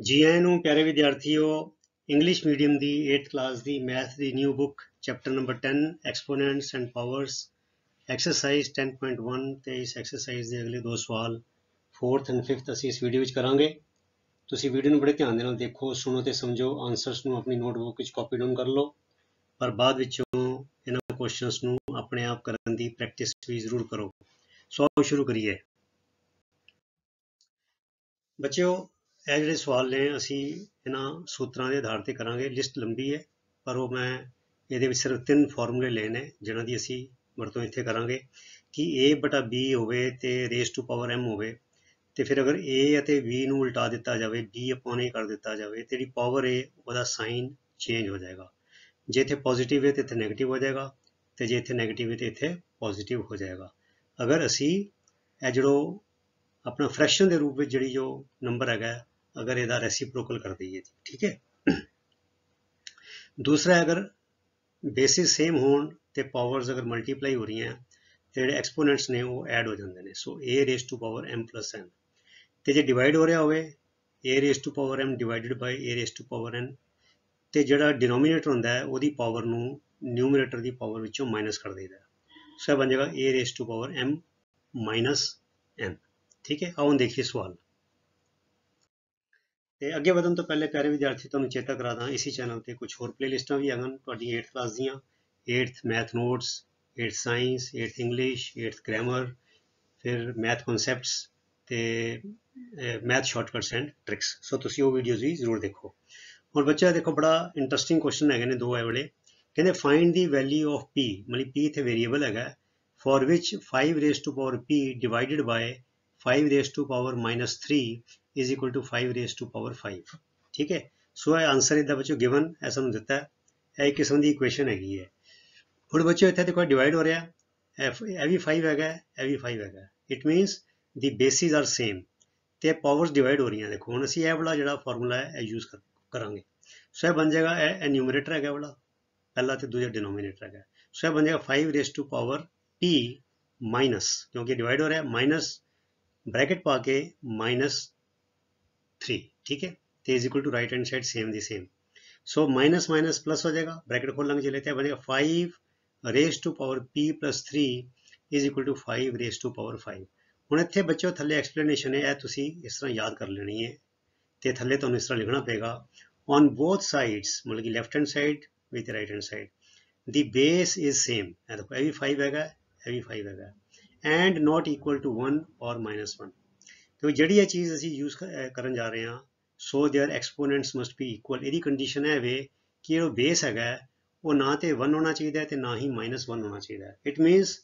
ਜੀ ਆਇਆਂ ਨੂੰ ਪਿਆਰੇ ਵਿਦਿਆਰਥੀਓ ਇੰਗਲਿਸ਼ ਮੀਡੀਅਮ ਦੀ 8th ਕਲਾਸ ਦੀ math the new book chapter number 10 exponents and powers exercise 10.1 ਤੇ ਇਸ ਐਕਸਰਸਾਈਜ਼ ਦੇ ਅਗਲੇ ਦੋ ਸਵਾਲ 4th ਐਂਡ 5th ਅਸੀਂ ਇਸ ਵੀਡੀਓ ਵਿੱਚ ਕਰਾਂਗੇ। ਤੁਸੀਂ ਵੀਡੀਓ ਨੂੰ ਬੜੇ ਧਿਆਨ ਦੇ ਨਾਲ ਦੇਖੋ, ਸੁਣੋ ਤੇ ਸਮਝੋ ਆਨਸਰਸ ਨੂੰ ਆਪਣੀ ਨੋਟਬੁੱਕ ਵਿੱਚ ਕਾਪੀ ਡਾਊਨ ਕਰ ਲਓ। ਪਰ ਬਾਅਦ ਵਿੱਚੋਂ ਇਹਨਾਂ ਕੁਐਸਚਨਸ ਨੂੰ ਆਪਣੇ ਆਪ ਕਰਨ ਦੀ ਪ੍ਰੈਕਟਿਸ ਵੀ ਜ਼ਰੂਰ ਕਰੋ। ਸੋ ਸ਼ੁਰੂ ਕਰੀਏ। ਬੱਚਿਓ ਇਹ ਜਿਹੜੇ ਸਵਾਲ ਨੇ, ਅਸੀਂ ਇਹਨਾਂ ਸੂਤਰਾਂ ਦੇ ਆਧਾਰ ਤੇ ਕਰਾਂਗੇ। ਲਿਸਟ ਲੰਬੀ ਹੈ, ਪਰ ਉਹ ਮੈਂ ਇਹਦੇ ਵਿੱਚ ਸਿਰਫ ਤਿੰਨ ਫਾਰਮੂਲੇ ਲਏ ਨੇ ਜਿਨ੍ਹਾਂ ਦੀ ਅਸੀਂ ਵਰਤੋਂ ਇੱਥੇ ਕਰਾਂਗੇ। ਕਿ a ਬਟਾ b ਹੋਵੇ ਤੇ ਰੇਸ ਟੂ ਪਾਵਰ m ਹੋਵੇ, ਤੇ ਫਿਰ ਅਗਰ a ਅਤੇ b ਨੂੰ ਉਲਟਾ ਦਿੱਤਾ ਜਾਵੇ, b ਅਪੋਨ a ਕਰ ਦਿੱਤਾ ਜਾਵੇ, ਤੇ ਜਿਹੜੀ ਪਾਵਰ ਹੈ ਉਹਦਾ ਸਾਈਨ ਚੇਂਜ ਹੋ ਜਾਏਗਾ। ਜੇ ਇੱਥੇ ਪੋਜ਼ਿਟਿਵ ਹੈ, ਤੇ ਇੱਥੇ ਨੈਗੇਟਿਵ ਹੋ ਜਾਏਗਾ, ਤੇ ਜੇ ਇੱਥੇ ਨੈਗੇਟਿਵ ਹੈ, ਤੇ ਇੱਥੇ ਪੋਜ਼ਿਟਿਵ ਹੋ ਜਾਏਗਾ। ਅਗਰ ਅਸੀਂ ਇਹ ਜਿਹੜੋ ਆਪਣਾ ਫ੍ਰੈਕਸ਼ਨ ਦੇ ਰੂਪ ਵਿੱਚ ਜਿਹੜੀ ਜੋ ਨੰਬਰ ਹੈਗਾ ਅਗਰ ਇਹਦਾ ਰੈਸੀਪ੍ਰੋਕਲ ਕਰ ਦਈਏ ਠੀਕ ਹੈ? ਦੂਸਰਾ, ਅਗਰ ਬੇਸਿਸ ਸੇਮ ਹੋਣ ਤੇ ਪਾਵਰਸ ਅਗਰ ਮਲਟੀਪਲਾਈ ਹੋ ਰਹੀਆਂ, ਤੇ ਜਿਹੜੇ ਐਕਸਪੋਨੈਂਟਸ ਨੇ ਉਹ ਐਡ ਹੋ ਜਾਂਦੇ ਨੇ। So a raise to power m n ਤੇ ਜੇ ਡਿਵਾਈਡ ਹੋ ਰਿਹਾ ਹੋਵੇ, a raise to power m divided by a raise to power n, ਤੇ ਜਿਹੜਾ ਡਿਨੋਮੀਨੇਟਰ ਹੁੰਦਾ ਹੈ, ਉਹਦੀ ਪਾਵਰ ਨੂੰ ਨਿਊਮਰੇਟਰ ਦੀ ਪਾਵਰ ਵਿੱਚੋਂ ਮਾਈਨਸ ਕਰ ਦਈਦਾ ਸੋ ਇਹ ਬਣ ਜਾਏਗਾ a raise to power m n ਠੀਕ ਹੈ? ਆਓ ਦੇਖੀਏ ਸਵਾਲ। ਤੇ ਅੱਗੇ ਵਧਣ ਤੋਂ ਪਹਿਲੇ ਪਿਆਰੇ ਵਿਦਿਆਰਥੀ, ਤੁਹਾਨੂੰ ਚੇਤਾ ਕਰਾ ਦਾਂ, ਇਸੇ ਚੈਨਲ ਤੇ ਕੁਝ ਹੋਰ ਪਲੇਲਿਸਟਾਂ ਵੀ ਹਨ ਤੁਹਾਡੀ 8th ਕਲਾਸ ਦੀਆਂ। 8th math notes 8th science 8th English 8th grammar ਫਿਰ ਮੈਥ ਕਨਸੈਪਟਸ ਤੇ math shortcuts and tricks so ਤੁਸੀਂ ਉਹ ਵੀਡੀਓਜ਼ ਵੀ ਜ਼ਰੂਰ ਦੇਖੋ। ਹੁਣ ਬੱਚਾ ਦੇਖੋ, ਬੜਾ ਇੰਟਰਸਟਿੰਗ ਕੁਐਸਚਨ ਹੈਗੇ ਨੇ ਦੋ ਇਹ ਵਾਲੇ। ਕਹਿੰਦੇ find the value of p, ਮਤਲਬ p ਇਥੇ ਵੇਰੀਏਬਲ ਹੈਗਾ for which 5 raised to power p divided by 5 raised to power minus 3 is equal to 5 raised to power 5 ਠੀਕ ਹੈ ਸੋ ਇਹ ਆਨਸਰ ਇਹਦਾ ਬੱਚੋ ਗਿਵਨ ਐ ਸਾਨੂੰ ਦਿੱਤਾ ਹੈ ਇਹ ਇੱਕ ਕਿਸਮ ਦੀ ਇਕੁਏਸ਼ਨ ਹੈਗੀ ਹੈ ਹੁਣ ਬੱਚੋ ਇੱਥੇ ਦੇਖੋ ਡਿਵਾਈਡ ਹੋ ਰਿਹਾ ਹੈ ਇਹ ਵੀ 5 ਹੈਗਾ ਇਹ ਵੀ 5 ਹੈਗਾ it means the basis are same ਤੇ ਪਾਵਰਸ ਡਿਵਾਈਡ ਹੋ ਰਹੀਆਂ ਦੇਖੋ ਹੁਣ ਅਸੀਂ ਇਹ ਵਾਲਾ ਜਿਹੜਾ ਫਾਰਮੂਲਾ ਹੈ ਇਹ ਯੂਜ਼ ਕਰਾਂਗੇ ਸੋ ਇਹ ਬਣ ਜਾਏਗਾ ਇਹ ਨਿਊਮਰੇਟਰ ਹੈਗਾ ਵਾਲਾ ਪਹਿਲਾ ਤੇ ਦੂਜਾ ਡਿਨੋਮੀਨੇਟਰ ਹੈਗਾ ਸੋ ਇਹ ਬਣ ਜਾਏਗਾ 5 raise to power p minus ਕਿਉਂਕਿ ਡਿਵਾਈਡ ਹੋ ਰਿਹਾ ਹੈ ਮਾਈਨਸ ब्रैकेट पा के माइनस थ्री ठीक है तो is equal to right hand side same the same so minus minus plus हो जाएगा ब्रैकेट खोल लेंगे चले बनेगा five raise to power p plus three is equal to five raise to power five ਹੁਣ ਇੱਥੇ ਬੱਚਿਓ ਥੱਲੇ ਐਕਸਪਲੇਨੇਸ਼ਨ ਹੈ ਇਹ ਤੁਸੀਂ ਇਸ ਤਰ੍ਹਾਂ ਯਾਦ ਕਰ ਲੈਣੀ ਹੈ ਤੇ ਥੱਲੇ ਤੁਹਾਨੂੰ ਇਸ ਤਰ੍ਹਾਂ ਲਿਖਣਾ ਪਏਗਾ ਔਨ ਬੋਥ ਸਾਈਡਸ ਮਤਲਬ ਕਿ left hand side with right hand side the base is same ਇਹ ਦੇਖੋ ਇਹ ਵੀ 5 ਹੈਗਾ ਇਹ ਵੀ 5 ਹੈਗਾ ਐਂਡ ਨਾਟ ਇਕੁਅਲ ਟੂ 1 ਔਰ -1 ਤੇ ਜਿਹੜੀ ਇਹ ਚੀਜ਼ ਅਸੀਂ ਯੂਜ਼ ਕਰਨ ਜਾ ਰਹੇ ਹਾਂ so there exponents must be equal ਇਹਦੀ ਕੰਡੀਸ਼ਨ ਹੈ ਵੇ ਕਿ ਇਹ ਬੇਸ ਹੈਗਾ ਉਹ ਨਾ ਤੇ 1 ਹੋਣਾ ਚਾਹੀਦਾ ਤੇ ਨਾ ਹੀ -1 ਹੋਣਾ ਚਾਹੀਦਾ ਇਟ ਮੀਨਸ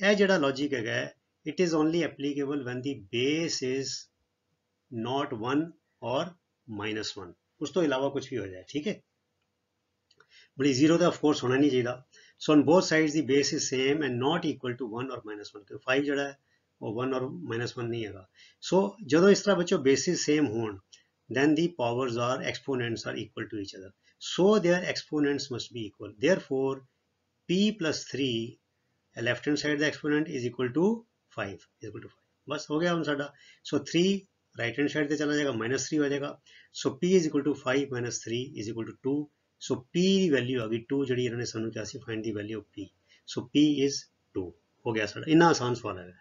ਇਹ ਜਿਹੜਾ ਲੌਜੀਕ ਹੈਗਾ it is only applicable when the base is not 1 ਔਰ -1 ਉਸ ਤੋਂ ਇਲਾਵਾ ਕੁਝ ਵੀ ਹੋ ਜਾਏ ਠੀਕ ਹੈ ਬੜੀ ਜ਼ੀਰੋ ਦਾ ਆਫ ਕੋਰਸ ਹੋਣਾ ਨਹੀਂ ਚਾਹੀਦਾ So on both sides the base is same and not equal to 1 or minus 1 ਕਿਉਂਕਿ 5 ਜਿਹੜਾ ਹੈ ਉਹ 1 or minus 1 ਨਹੀਂ ਹੈਗਾ ਸੋ ਜਦੋਂ ਇਸ ਤਰ੍ਹਾਂ ਬੱਚੋ bases same ਹੋਣ then the powers are exponents are equal to each other so their exponents must be equal therefore p plus 3 left hand side the exponent is equal to 5 is equal to 5 ਬਸ ਹੋ ਗਿਆ ਹੁਣ ਸਾਡਾ so 3 right hand side ਤੇ ਚਲਾ ਜਾਏਗਾ minus 3 ਹੋ ਜਾਏਗਾ so p is equal to 5 minus 3 is equal to 2 so p the value ਆ ਗਈ 2 ਜਿਹੜੀ ਇਹਨਾਂ ਨੇ ਸਾਨੂੰ ਕਿਹਾ ਸੀ find the value of p so p is 2 ਹੋ ਗਿਆ ਸਾਡਾ ਇੰਨਾ ਆਸਾਨ ਸਵਾਲ ਹੈ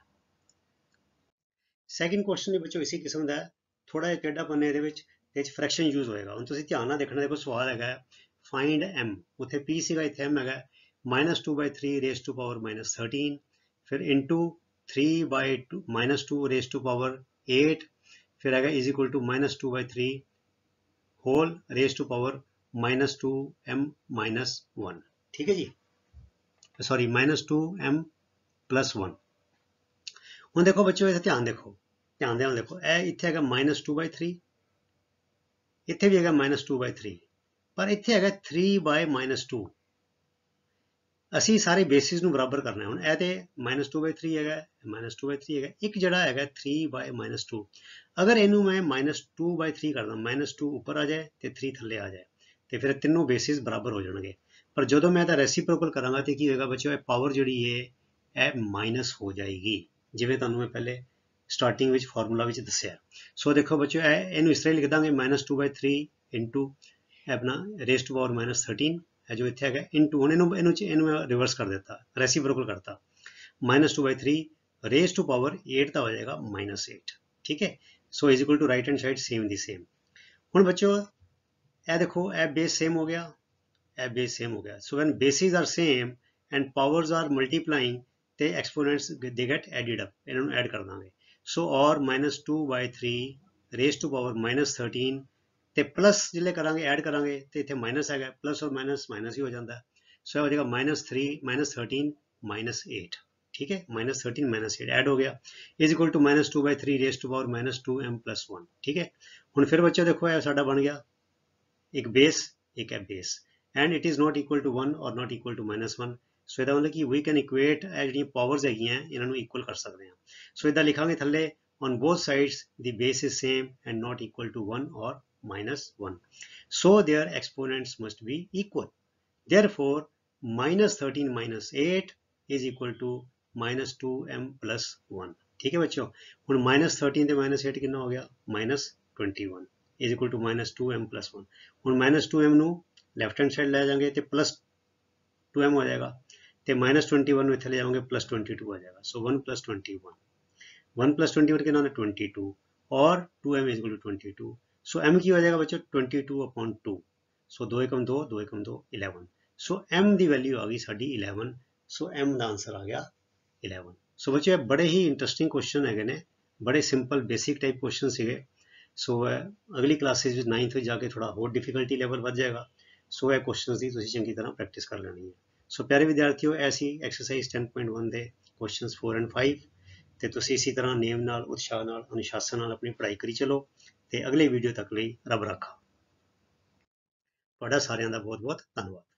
ਸੈਕਿੰਡ ਕੁਐਸਚਨ ਦੇ ਵਿੱਚੋਂ ਇਸੇ ਕਿਸਮ ਦਾ ਥੋੜਾ ਜਿਹਾ ਟੇਡਾ ਪੰਨੇ ਇਹਦੇ ਵਿੱਚ ਤੇ ਚ ਫ੍ਰੈਕਸ਼ਨ ਯੂਜ਼ ਹੋਏਗਾ ਹੁਣ ਤੁਸੀਂ ਧਿਆਨ ਨਾਲ ਦੇਖਣਾ ਦੇਖੋ ਸਵਾਲ ਹੈਗਾ ਫਾਈਂਡ m ਉੱਥੇ p ਸੀਗਾ ਇੱਥੇ m ਹੈਗਾ -2/3 ਰੇਸ ਟੂ ਪਾਵਰ -13 ਫਿਰ ਇਨਟੂ 3/2 -2 ਰੇਸ ਟੂ ਪਾਵਰ 8 ਫਿਰ ਹੈਗਾ is equal to -2/3 whole raise to power minus two m minus one ठीक है जी sorry minus two m plus one ਹੁਣ ਦੇਖੋ ਬੱਚਿਓ ਇਹ ਧਿਆਨ ਦੇਖੋ। ਧਿਆਨ ਦੇ ਨਾਲ ਦੇਖੋ, ਇਹ ਇੱਥੇ ਹੈਗਾ -2/3 ਇੱਥੇ ਵੀ ਹੈਗਾ -2/3 ਪਰ ਇੱਥੇ ਹੈਗਾ 3/-2 ਅਸੀਂ ਸਾਰੇ ਬੇਸਿਸ ਨੂੰ ਬਰਾਬਰ ਕਰਨਾ ਹੈ ਹੁਣ। ਇਹ ਤੇ -2/3 ਹੈਗਾ -2/3 ਹੈਗਾ। ਇੱਕ ਜਿਹੜਾ ਹੈਗਾ 3/-2 ਅਗਰ ਇਹਨੂੰ ਮੈਂ -2/3 ਕਰਦਾ -2 ਉੱਪਰ ਆ ਜਾਏ ਤੇ 3 ਥੱਲੇ ਆ ਜਾਏ, ਤੇ ਫਿਰ ਤਿੰਨੋਂ ਬੇਸਿਸ ਬਰਾਬਰ ਹੋ ਜਾਣਗੇ। ਪਰ ਜਦੋਂ ਮੈਂ ਇਹਦਾ ਰੈਸੀਪ੍ਰੋਕਲ ਕਰਾਂਗਾ ਤੇ ਕੀ ਹੋਏਗਾ ਬੱਚਿਓ, ਇਹ ਪਾਵਰ ਜਿਹੜੀ ਹੈ ਇਹ ਮਾਈਨਸ ਹੋ ਜਾਏਗੀ। ਜਿਵੇਂ ਤੁਹਾਨੂੰ ਮੈਂ ਪਹਿਲੇ ਸਟਾਰਟਿੰਗ ਵਿੱਚ ਫਾਰਮੂਲਾ ਵਿੱਚ ਦੱਸਿਆ ਸੋ ਦੇਖੋ ਬੱਚਿਓ ਇਹ ਇਹਨੂੰ ਇਸ ਤਰ੍ਹਾਂ ਲਿਖ ਦਾਂਗੇ -2/3 ਇਨਟੂ ਆਪਣਾ ਰੇਸ ਟੂ ਪਾਵਰ -13 ਹੈ ਜੋ ਇੱਥੇ ਹੈਗਾ ਇਨਟੂ ਹੁਣ ਇਹਨੂੰ ਇਹਨੂੰ ਇਹਨੂੰ ਰਿਵਰਸ ਕਰ ਦਿੱਤਾ ਰੈਸੀਪ੍ਰੋਕਲ ਕਰਤਾ -2/3 ਰੇਸ ਟੂ ਪਾਵਰ 8 ਦਾ ਹੋ ਜਾਏਗਾ -8 ਠੀਕ ਹੈ so is equal to right hand side same the same ਹੁਣ ਬੱਚਿਓ ਇਹ ਦੇਖੋ ਇਹ ਬੇਸ ਸੇਮ ਹੋ ਗਿਆ ਇਹ ਬੇਸ ਸੇਮ ਹੋ ਗਿਆ so when basis are same and powers R multiplying ਤੇ ਐਕਸਪੋਨੈਂਟਸ ਦੇ ਗੈਟ ਐਡਿਡ ਅਪ ਇਹਨਾਂ ਨੂੰ ਐਡ ਕਰ ਦਾਂਗੇ ਸੋ ਔਰ -2/3 ਰੇਸ ਟੂ ਪਾਵਰ -13 ਤੇ ਪਲੱਸ ਜਿਹੜੇ ਕਰਾਂਗੇ ਐਡ ਕਰਾਂਗੇ ਤੇ ਇੱਥੇ ਮਾਈਨਸ ਹੈਗਾ ਪਲੱਸ ਔਰ ਮਾਈਨਸ ਮਾਈਨਸ ਹੀ ਹੋ ਜਾਂਦਾ ਸੋ ਇਹ ਹੋ ਜਾਏਗਾ -3 -13 -8 ठीक है minus thirteen minus eight add हो गया is equal to minus two by three raise to power minus two m plus one ठीक है हूँ फिर बच्चों देखो यह साडा बन गया एक बेस एक है base and it is not equal to one और not equal to minus one सो ਇਹਦਾ मतलब कि we can equate ji powers है इन्होंने इक्वल कर सकते हैं सो इदा लिखा थले on both sides the base is same and not equal to 1 or minus 1 so their exponents must be equal therefore minus 13 minus 8 is equal to minus two m plus one ठीक है बच्चों हूँ माइनस थर्टीन तो minus eight कि हो गया minus twenty one is equal to minus two m plus one हूँ minus two m left hand side लै जाएंगे तो प्लस टू एम हो जाएगा तो माइनस ट्वेंटी वन इतने ले जाओगे प्लस ट्वेंटी टू आ जाएगा so one plus twenty one one plus twenty one कितना ट्वेंटी टू और two m is equal to twenty two so m की हो जाएगा बच्चों twenty two upon two so दो एकम दो दो एकम दो इलेवन सो एम की वैल्यू आ गई साड़ी इलेवन सो एम का आंसर आ गया 11 ਸੋ ਬੱਚੇ ਬੜੇ ਹੀ ਇੰਟਰਸਟਿੰਗ ਕੁਐਸਚਨ ਹੈਗੇ ਨੇ ਬੜੇ ਸਿੰਪਲ ਬੇਸਿਕ ਟਾਈਪ ਕੁਐਸਚਨ ਸੀਗੇ ਸੋ ਅਗਲੀ ਕਲਾਸਿਸ ਵਿੱਚ 9th ਵਿੱਚ ਜਾ ਕੇ ਥੋੜਾ ਹੋਰ ਡਿਫਿਕਲਟੀ ਲੈਵਲ ਵੱਧ ਜਾਏਗਾ ਸੋ ਇਹ ਕੁਐਸਚਨਸ ਦੀ ਤੁਸੀਂ ਚੰਗੀ ਤਰ੍ਹਾਂ ਪ੍ਰੈਕਟਿਸ ਕਰ ਲੈਣੀ ਹੈ ਸੋ ਪਿਆਰੇ ਵਿਦਿਆਰਥੀਓ ਐਸੀ ਐਕਸਰਸਾਈਜ਼ 10.1 ਦੇ ਕੁਐਸਚਨਸ 4 ਐਂਡ 5 ਤੇ ਤੁਸੀਂ ਇਸੇ ਤਰ੍ਹਾਂ ਨੇਮ ਨਾਲ, ਉਤਸ਼ਾਹ ਨਾਲ, ਅਨੁਸ਼ਾਸਨ ਨਾਲ ਆਪਣੀ ਪੜ੍ਹਾਈ ਕਰੀ ਚਲੋ ਤੇ ਅਗਲੇ ਵੀਡੀਓ ਤੱਕ ਲਈ ਰੱਬ ਰੱਖਾ। ਤੁਹਾਡਾ ਸਾਰਿਆਂ ਦਾ ਬਹੁਤ ਬਹੁਤ ਧੰਨਵਾਦ।